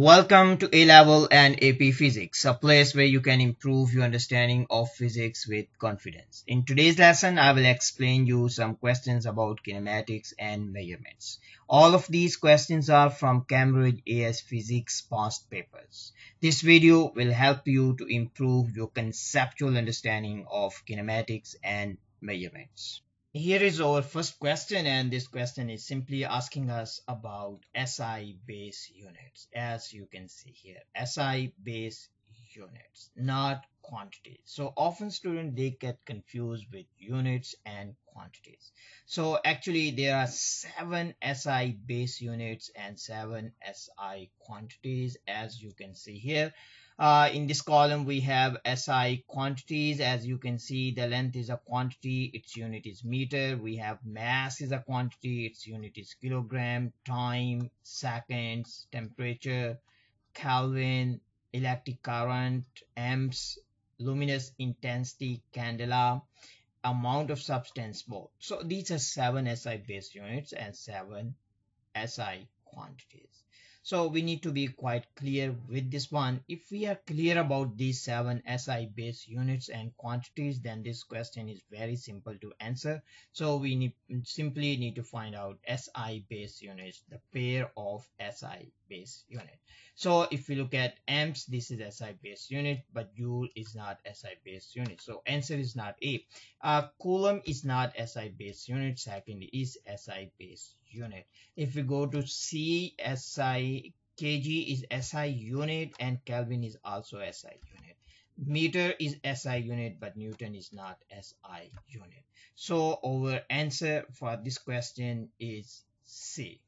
Welcome to A Level and AP Physics, a place where you can improve your understanding of physics with confidence. In today's lesson, I will explain you some questions about kinematics and measurements. All of these questions are from Cambridge AS Physics past papers. This video will help you to improve your conceptual understanding of kinematics and measurements. Here is our first question and this question is simply asking us about SI base units as you can see here. SI base units not quantities so often students they get confused with units and quantities. So actually there are seven SI base units and seven SI quantities as you can see here uh, in this column, we have SI quantities. As you can see, the length is a quantity, its unit is meter. We have mass is a quantity, its unit is kilogram, time, seconds, temperature, Kelvin, electric current, amps, luminous intensity, candela, amount of substance, mole. So these are seven SI base units and seven SI quantities so we need to be quite clear with this one. If we are clear about these seven SI base units and quantities then this question is very simple to answer. So we need simply need to find out SI base units the pair of SI base unit. So if we look at amps this is SI base unit but joule is not SI base unit. So answer is not A. Uh, coulomb is not SI base unit. Second is SI base unit. If we go to CSI, kg is SI unit and Kelvin is also SI unit. Meter is SI unit but Newton is not SI unit. So our answer for this question is C.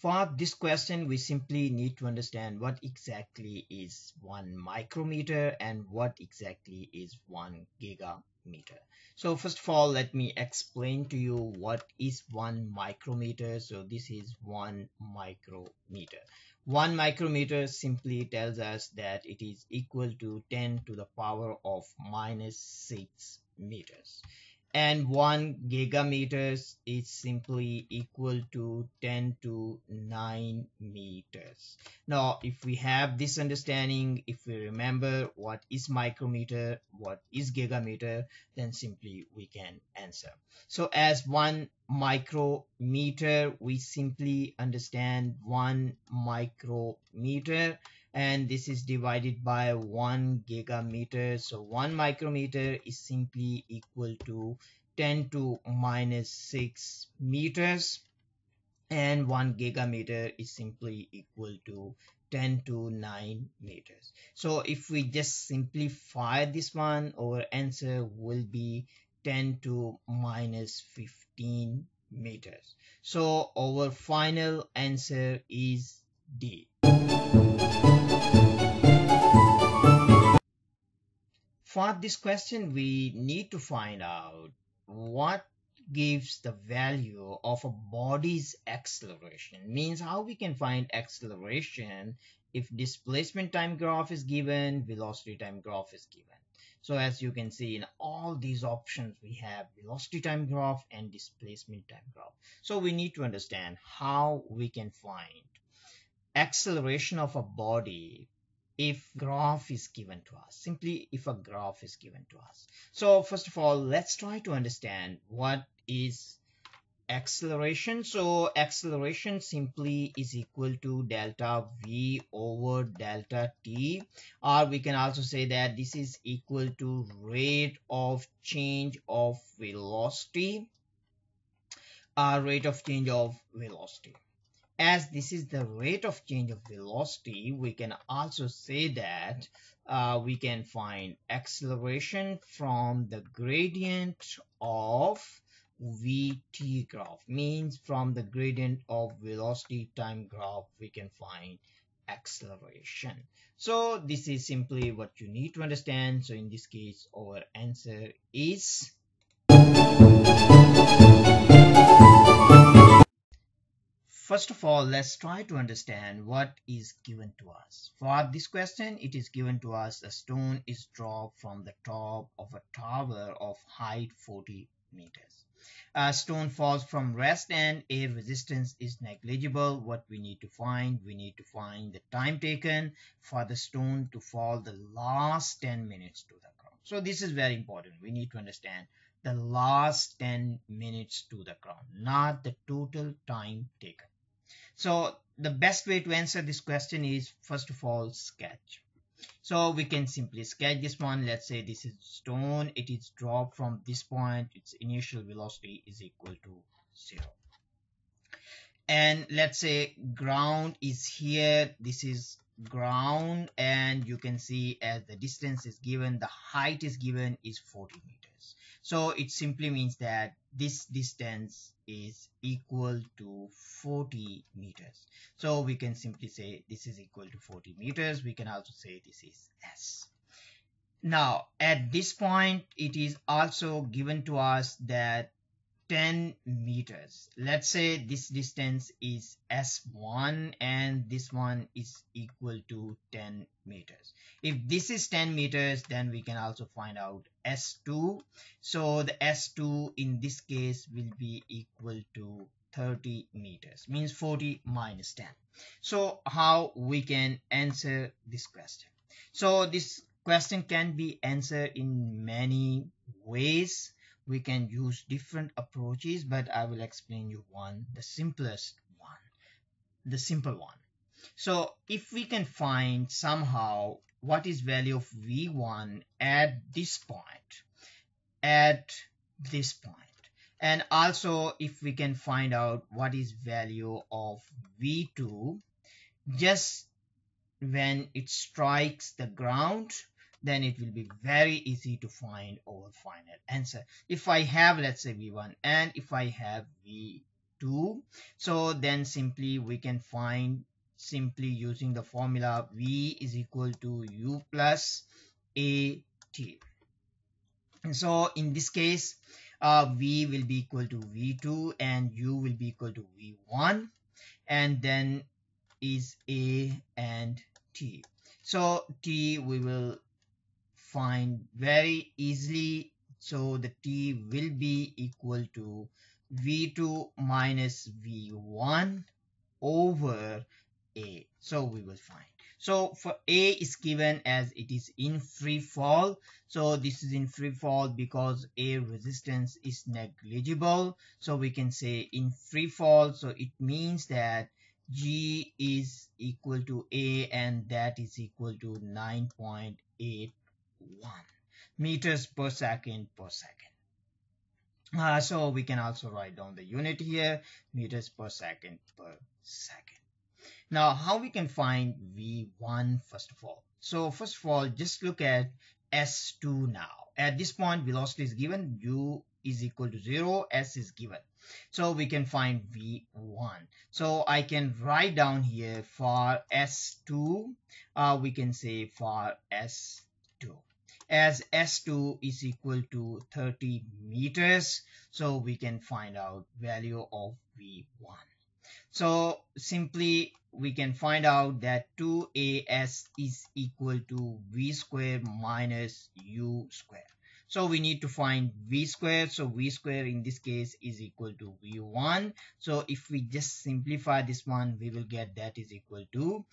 For this question, we simply need to understand what exactly is one micrometer and what exactly is one gigameter. So first of all, let me explain to you what is one micrometer. So this is one micrometer. One micrometer simply tells us that it is equal to 10 to the power of minus 6 meters and 1 gigameters is simply equal to 10 to 9 meters. Now if we have this understanding if we remember what is micrometer what is gigameter then simply we can answer. So as 1 micrometer we simply understand 1 micrometer and this is divided by 1 gigameter. So 1 micrometer is simply equal to 10 to minus 6 meters and 1 gigameter is simply equal to 10 to 9 meters. So if we just simplify this one our answer will be 10 to minus 15 meters. So our final answer is D for this question we need to find out what gives the value of a body's acceleration. Means how we can find acceleration if displacement time graph is given velocity time graph is given. So as you can see in all these options we have velocity time graph and displacement time graph. So we need to understand how we can find acceleration of a body if graph is given to us simply if a graph is given to us. So first of all let's try to understand what is acceleration. So acceleration simply is equal to delta v over delta t or we can also say that this is equal to rate of change of velocity uh, rate of change of velocity as this is the rate of change of velocity we can also say that uh, we can find acceleration from the gradient of vt graph. Means from the gradient of velocity time graph we can find acceleration. So this is simply what you need to understand. So in this case our answer is First of all, let's try to understand what is given to us. For this question, it is given to us a stone is dropped from the top of a tower of height 40 meters. A stone falls from rest and air resistance is negligible. What we need to find? We need to find the time taken for the stone to fall the last 10 minutes to the ground. So this is very important. We need to understand the last 10 minutes to the ground, not the total time taken. So the best way to answer this question is first of all sketch. So we can simply sketch this one. Let's say this is stone. It is dropped from this point. Its initial velocity is equal to zero. And let's say ground is here. This is ground and you can see as the distance is given, the height is given is 40 meters. So it simply means that this distance is equal to 40 meters. So we can simply say this is equal to 40 meters. We can also say this is S. Now at this point it is also given to us that 10 meters. Let's say this distance is S1 and this one is equal to 10 meters. If this is 10 meters, then we can also find out S2. So the S2 in this case will be equal to 30 meters, means 40 minus 10. So how we can answer this question? So this question can be answered in many ways we can use different approaches but I will explain you one the simplest one the simple one. So if we can find somehow what is value of v1 at this point at this point and also if we can find out what is value of v2 just when it strikes the ground then it will be very easy to find our final answer. If I have, let's say V1 and if I have V2, so then simply we can find simply using the formula V is equal to U plus AT. And so in this case, uh, V will be equal to V2 and U will be equal to V1 and then is A and T. So T we will find very easily so the t will be equal to v2 minus v1 over a. So we will find. So for a is given as it is in free fall. So this is in free fall because a resistance is negligible. So we can say in free fall. So it means that g is equal to a and that is equal to 9.8 1 meters per second per second. Uh, so we can also write down the unit here, meters per second per second. Now, how we can find V1 first of all? So first of all, just look at S2 now. At this point, velocity is given, U is equal to 0, S is given. So we can find V1. So I can write down here for S2, uh, we can say for S2 as S2 is equal to 30 meters. So we can find out value of V1. So simply we can find out that 2as is equal to v square minus u square. So we need to find v square. So v square in this case is equal to v1. So if we just simplify this one, we will get that is equal to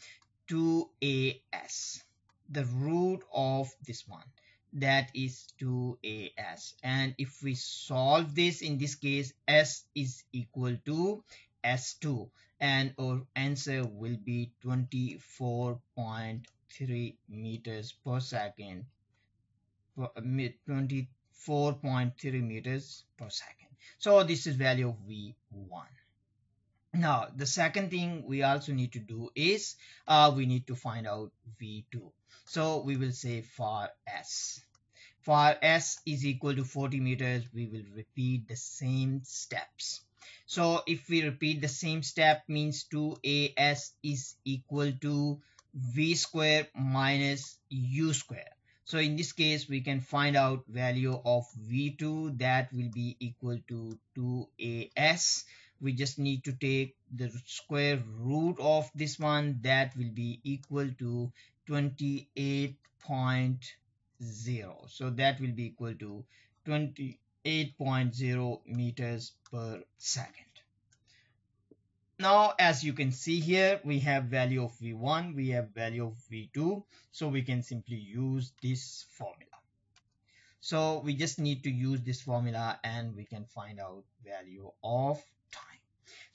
2as, the root of this one that is 2as and if we solve this in this case s is equal to s2 and our answer will be 24.3 meters per second. Uh, 24.3 meters per second. So this is value of v1 now the second thing we also need to do is uh, we need to find out v2 so we will say for S. For S is equal to 40 meters, we will repeat the same steps. So if we repeat the same step means 2AS is equal to V square minus U square. So in this case, we can find out value of V2 that will be equal to 2AS. We just need to take the square root of this one that will be equal to 28.0 so that will be equal to 28.0 meters per second. Now, as you can see here, we have value of V1, we have value of V2. So we can simply use this formula. So we just need to use this formula and we can find out value of.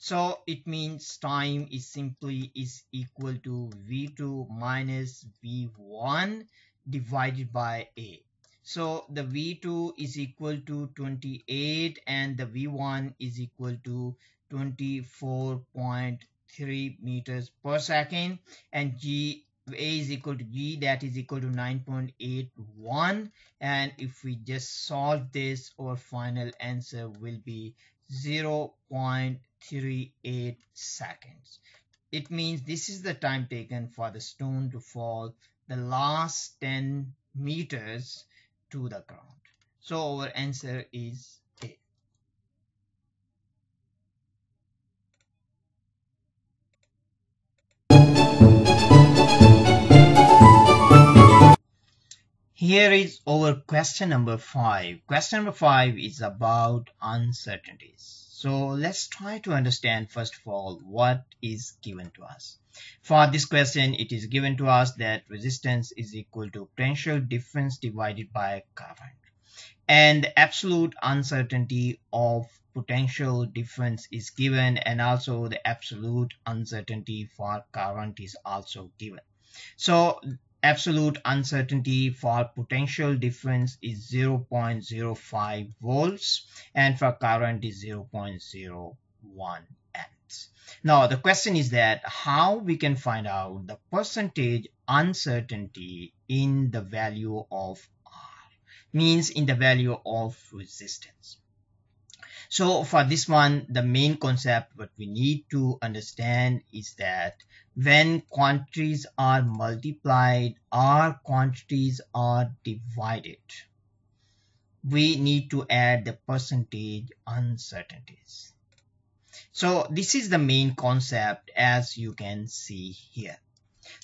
So it means time is simply is equal to V2 minus V1 divided by A. So the V2 is equal to 28 and the V1 is equal to 24.3 meters per second and G a is equal to g that is equal to 9.81 and if we just solve this our final answer will be 0.38 seconds. It means this is the time taken for the stone to fall the last 10 meters to the ground. So our answer is Here is our question number five. Question number five is about uncertainties. So let's try to understand first of all what is given to us. For this question, it is given to us that resistance is equal to potential difference divided by current. And the absolute uncertainty of potential difference is given and also the absolute uncertainty for current is also given. So absolute uncertainty for potential difference is 0.05 volts and for current is 0.01 amps. Now the question is that how we can find out the percentage uncertainty in the value of R means in the value of resistance. So for this one, the main concept what we need to understand is that when quantities are multiplied or quantities are divided, we need to add the percentage uncertainties. So this is the main concept as you can see here.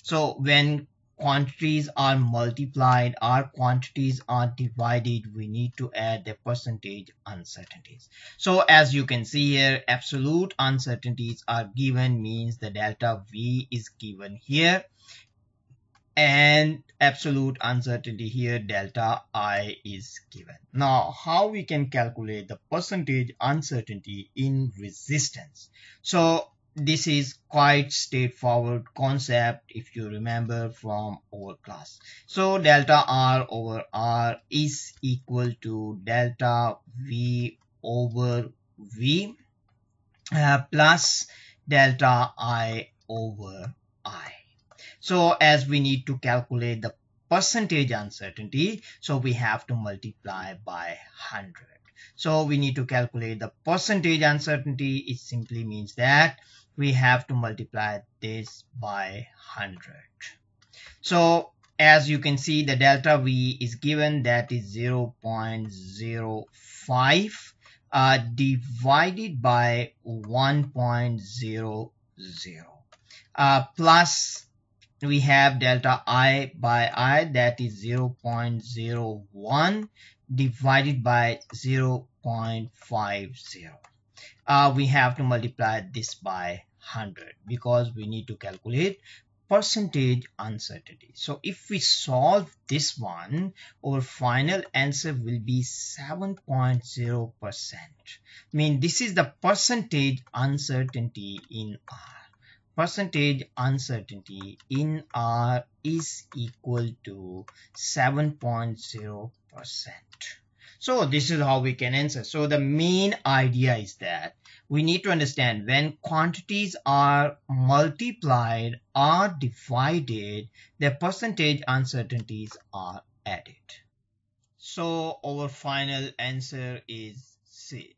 So when quantities are multiplied our quantities are divided we need to add the percentage uncertainties. So as you can see here absolute uncertainties are given means the delta v is given here. And absolute uncertainty here delta i is given. Now how we can calculate the percentage uncertainty in resistance? So this is quite straightforward concept if you remember from our class. So delta r over r is equal to delta v over v uh, plus delta i over i. So as we need to calculate the percentage uncertainty so we have to multiply by 100 so we need to calculate the percentage uncertainty. It simply means that we have to multiply this by 100 so as you can see the delta v is given that is 0 0.05 uh, divided by 1.00 uh, plus we have delta i by i that is 0 0.01 divided by 0 0.50 uh, we have to multiply this by 100 because we need to calculate percentage uncertainty. So if we solve this one, our final answer will be 7.0%. I mean, this is the percentage uncertainty in R. Percentage uncertainty in R is equal to 7.0%. So this is how we can answer. So the main idea is that we need to understand when quantities are multiplied or divided, the percentage uncertainties are added. So our final answer is C.